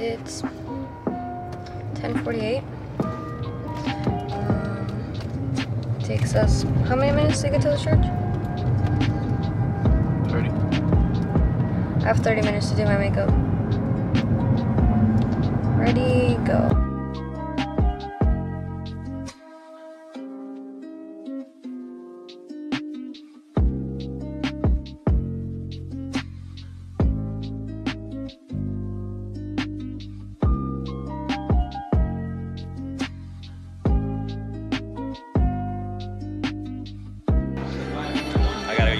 It's 10:48. Um, takes us how many minutes to get to the church? 30. I have 30 minutes to do my makeup. Ready, go.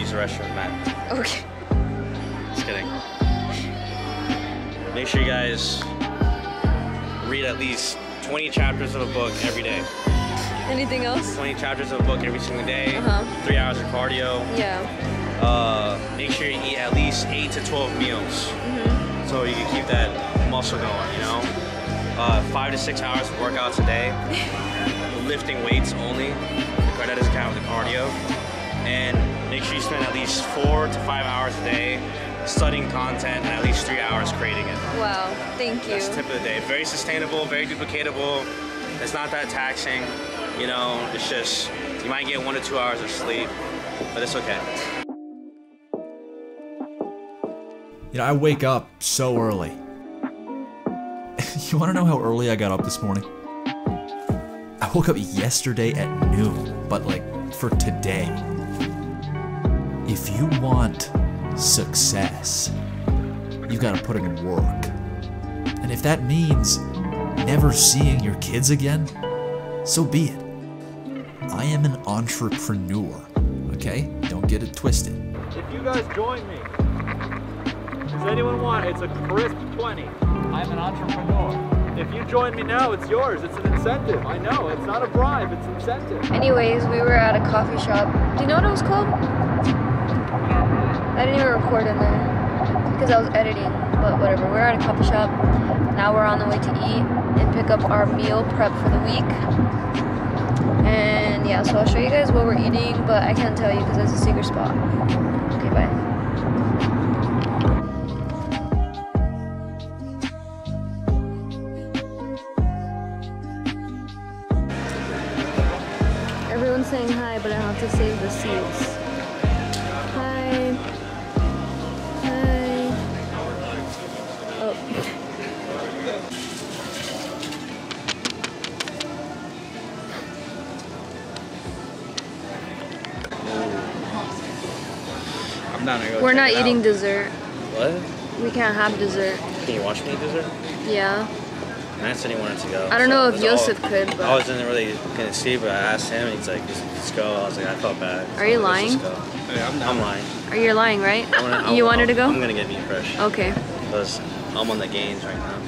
Use the restroom, Matt. Okay. Just kidding. Make sure you guys read at least 20 chapters of a book every day. Anything else? 20 chapters of a book every single day. Uh-huh. Three hours of cardio. Yeah. Uh, make sure you eat at least 8 to 12 meals. Mhm. So you can keep that muscle going, you know? Uh, five to six hours of workouts a day. lifting weights only. That doesn't count with the cardio. And make sure you spend at least four to five hours a day studying content and at least three hours creating it. Wow. Thank you. That's the tip of the day. Very sustainable, very duplicatable. It's not that taxing. You know, it's just, you might get one to two hours of sleep, but it's okay. You know, I wake up so early. you want to know how early I got up this morning? I woke up yesterday at noon, but like for today. If you want success, you gotta put in work. And if that means never seeing your kids again, so be it. I am an entrepreneur, okay? Don't get it twisted. If you guys join me, does anyone want? it? It's a crisp 20. I'm an entrepreneur. If you join me now, it's yours. It's an incentive. I know. It's not a bribe. It's incentive. Anyways, we were at a coffee shop. Do you know what it was called? I didn't even record in there because I was editing, but whatever. We're at a coffee shop. Now we're on the way to eat and pick up our meal prep for the week. And yeah, so I'll show you guys what we're eating, but I can't tell you because it's a secret spot. Okay, bye. Everyone's saying hi, but I have to save the seats. Hi. I'm down to go We're not it out. eating dessert. What? We can't have dessert. Can you watch me eat dessert? Yeah. Matt said he wanted to go. I don't know if Joseph all- Yosef could, I wasn't really gonna see, but I asked him, and he's like, just, just go. I was like, I felt bad. Are you So let's just lying? go. Yeah, I'm, I'm lying. are you lying, right? I wanna- you I'm- wanted to go? I'm gonna get meat fresh. Okay. Because I'm on the gains right now.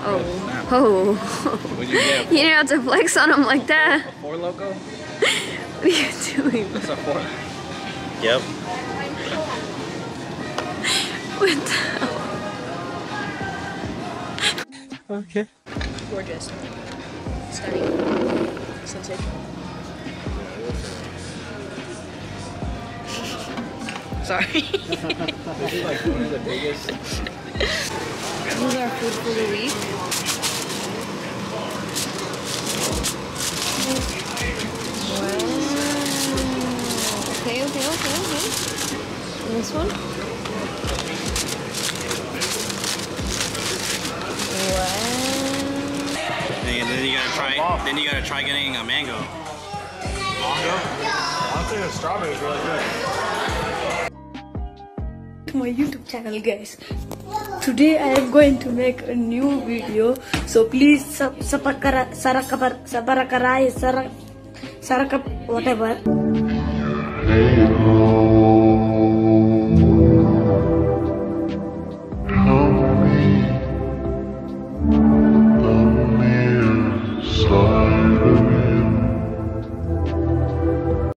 Oh. Oh. You get? you didn't have to flex on him like that. Four loco? What are you doing? That's a four. Yep. The hell? Okay. Gorgeous. Stunning. Sensational. Sorry. This is like one of the biggest. This is our food for the week. Wow. Okay, okay, okay, okay. And this one? Wow. And then you gotta try. Then you gotta try getting a mango. Mango? I'll say the strawberry is really good. to my YouTube channel guys. Today I am going to make a new video. So please sub sapakara sarakapar sabarakarai sarak sarakap whatever.